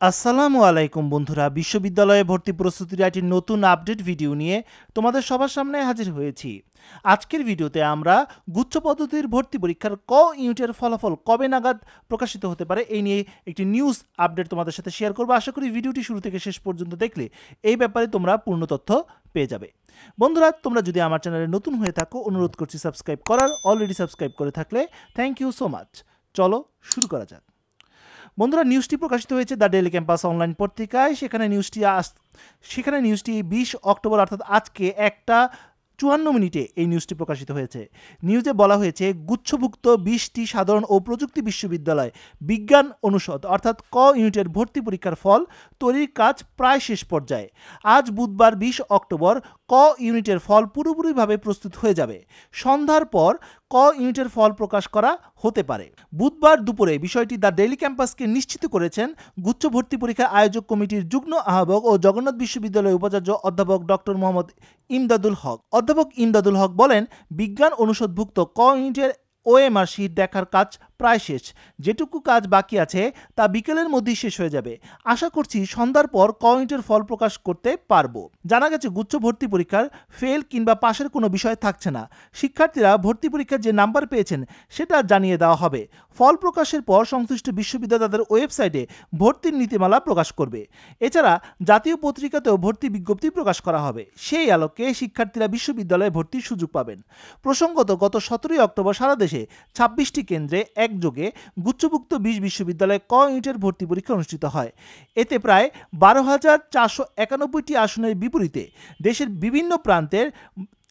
আসসালামু আলাইকুম বন্ধুরা, বিশ্ববিদ্যালয়ে ভর্তি প্রস্তুতির একটি নতুন আপডেট ভিডিও নিয়ে তোমাদের সবার সামনে হাজির হয়েছি। আজকের ভিডিওতে আমরা গুচ্ছ পদ্ধতির ভর্তি পরীক্ষার ক ইউনিটের ফলাফল কবে নাগাদ প্রকাশিত হতে পারে এই নিয়ে একটি নিউজ আপডেট তোমাদের সাথে শেয়ার করব। আশা করি ভিডিওটি শুরু থেকে শেষ পর্যন্ত দেখলে এই ব্যাপারে তোমরা পূর্ণ তথ্য পেয়ে যাবে। বন্ধুরা, তোমরা যদি আমার চ্যানেলে নতুন হয়ে থাকো, অনুরোধ করছি সাবস্ক্রাইব করার অলরেডি সাবস্ক্রাইব করে থাকলে থ্যাংক ইউ সো মাচ চলো শুরু করা যাক। বন্ধুরা নিউজটি প্রকাশিত হয়েছে দ্য ডেলি ক্যাম্পাস অনলাইন পত্রিকায়। সেখানে নিউজটি আস সেখানে নিউজটি বিশ অক্টোবর, অর্থাৎ আজকে একটা চুয়ান্ন মিনিটে এই নিউজটি প্রকাশিত হয়েছে। নিউজে বলা হয়েছে, গুচ্ছভুক্ত বিশটি সাধারণ ও প্রযুক্তি বিশ্ববিদ্যালয় বিজ্ঞান অনুষদ, অর্থাৎ ক ইউনিটের ভর্তি পরীক্ষার ফল তৈরির কাজ প্রায় শেষ পর্যায়ে। আজ বুধবার বিশ অক্টোবর, ক ইউনিটের ফল পুরোপুরিভাবে প্রস্তুত হয়ে যাবে। সন্ধ্যার পর ক ইউনিটের ফল প্রকাশ করা হতে পারে। বুধবার দুপুরে বিষয়টি দ্য ডেইলি ক্যাম্পাসকে নিশ্চিত করেছেন গুচ্ছ ভর্তি পরীক্ষা আয়োজক কমিটির যুগ্ম আহ্বায়ক ও জগন্নাথ বিশ্ববিদ্যালয়ের উপাচার্য অধ্যাপক ডক্টর মোহাম্মদ ইমদাদুল হক। অধ্যাপক ইমদাদুল হক বলেন বিজ্ঞান অনুষদভুক্ত ক ইউনিটের ওএমআর শীট দেখার কাজ প্রায় শেষ। যেটুকু কাজ বাকি আছে, তা বিকেলের মধ্যেই শেষ হয়ে যাবে। আশা করছি সন্ধ্যার পর কমিটের ফল প্রকাশ করতে পারব। জানা গেছে গুচ্ছ ভর্তি পরীক্ষার ফেল কিংবা পাশের কোনো বিষয় থাকছে না। শিক্ষার্থীরা ভর্তি পরীক্ষার যে নাম্বার পেয়েছেন, সেটা জানিয়ে দেওয়া হবে। ফল প্রকাশের পর সংশ্লিষ্ট বিশ্ববিদ্যালয় তাদের ওয়েবসাইটে ভর্তির নীতিমালা প্রকাশ করবে। এছাড়া জাতীয় পত্রিকাতেও ভর্তি বিজ্ঞপ্তি প্রকাশ করা হবে। সেই আলোকে শিক্ষার্থীরা বিশ্ববিদ্যালয়ে ভর্তির সুযোগ পাবেন। প্রসঙ্গত গত সতেরোই অক্টোবর সারা দেশে ছাব্বিশটি কেন্দ্রে একযোগে গুচ্ছভুক্ত বিশ বিশ্ববিদ্যালয়ে ক ইউনিটের ভর্তি পরীক্ষা অনুষ্ঠিত হয়। এতে প্রায় বারো হাজার চারশো একানব্বইটি আসনের বিপরীতে দেশের বিভিন্ন প্রান্তের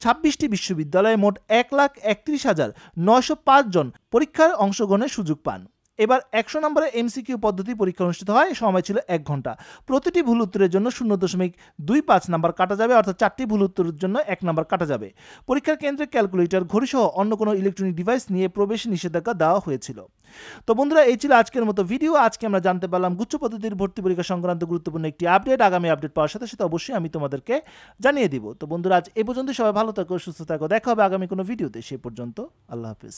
ছাব্বিশটি বিশ্ববিদ্যালয়ে মোট এক লাখ একত্রিশ হাজার নয়শো পাঁচ জন পরীক্ষার অংশগ্রহণের সুযোগ পান। এবার একশো নম্বরে এমসিকিউ পদ্ধতি পরীক্ষা অনুষ্ঠিত হয়, সময় ছিল এক ঘণ্টা। প্রতিটি ভুল উত্তরের জন্য শূন্য দশমিক দুই পাঁচ নাম্বার কাটা যাবে, অর্থাৎ চারটি ভুল উত্তরের জন্য এক নাম্বার কাটা যাবে। পরীক্ষার কেন্দ্রে ক্যালকুলেটর, ঘড়িসহ অন্য কোনো ইলেকট্রনিক ডিভাইস নিয়ে প্রবেশ নিষেধাজ্ঞা দেওয়া হয়েছিল। তো বন্ধুরা, এই ছিল আজকের মতো ভিডিও। আজকে আমরা জানতে পারলাম গুচ্ছ পদ্ধতির ভর্তি পরীক্ষা সংক্রান্ত গুরুত্বপূর্ণ একটি আপডেট। আগামী আপডেট পাওয়ার সাথে সাথে অবশ্যই আমি তোমাদেরকে জানিয়ে দিব। তো বন্ধুরা, আজ এ পর্যন্ত সবাই ভালো থাকো, সুস্থ থাকো। দেখা হবে আগামী কোনো ভিডিওতে। সে পর্যন্ত আল্লাহ হাফিজ।